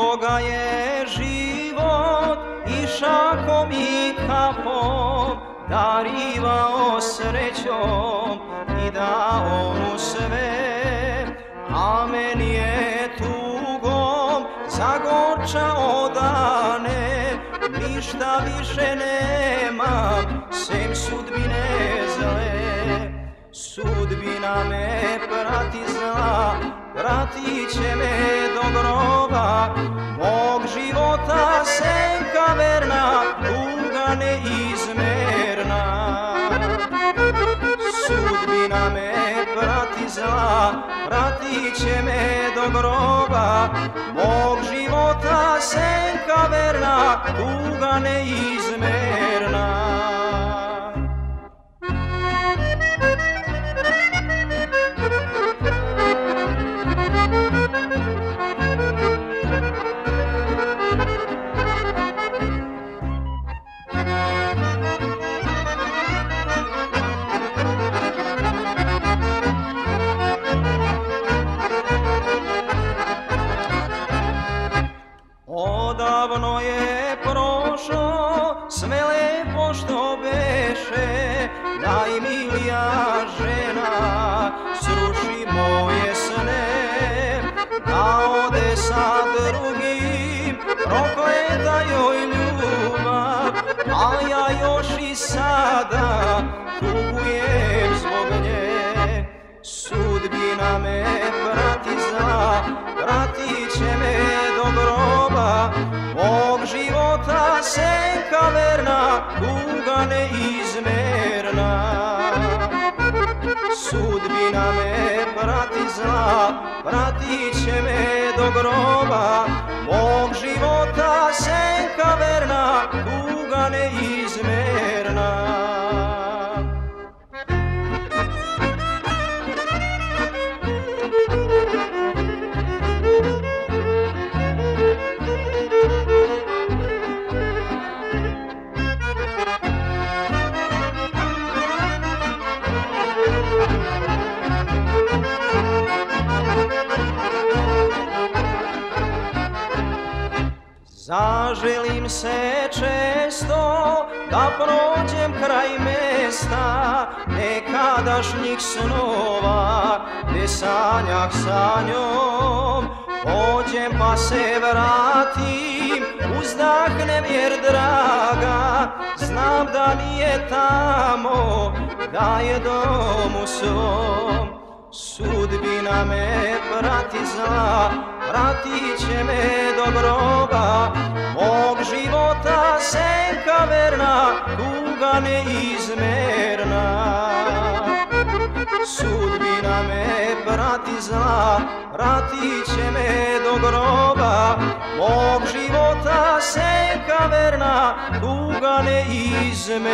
koga je život i šakom i kapom darivao srećom i dao mu sve, a meni je tugom zagorčao dane, ništa više nemam, sem sudbine zle. Sudbina me prati zla, pratit će me do groba, neizmerna. Sudbina me prati zla, pratit će me do groba, mog života senka verna, tuga neizmerna. Odavno je prošlo sve lepo što beše, najmilija žena sruši moje sne, da ode sa drugim, prokleta joj ljubav, a ja još i sada verna, tuga neizmerna. Sudbina me prati zla, pratit će me do groba, mog života senka verna, tuga neizmerna. Zaželim se često da prođem kraj mesta nekadašnjih snova gdje sanjah sa njom. Pođem pa se vratim, uzdahnem jer draga Znam da nije tamo, da je dom u svom Sudbina me prati zla, pratit će me do groba, mog života senka verna, tuga neizmerna. Sudbina me prati zla, pratit će me do groba, mog života senka verna, tuga neizmerna.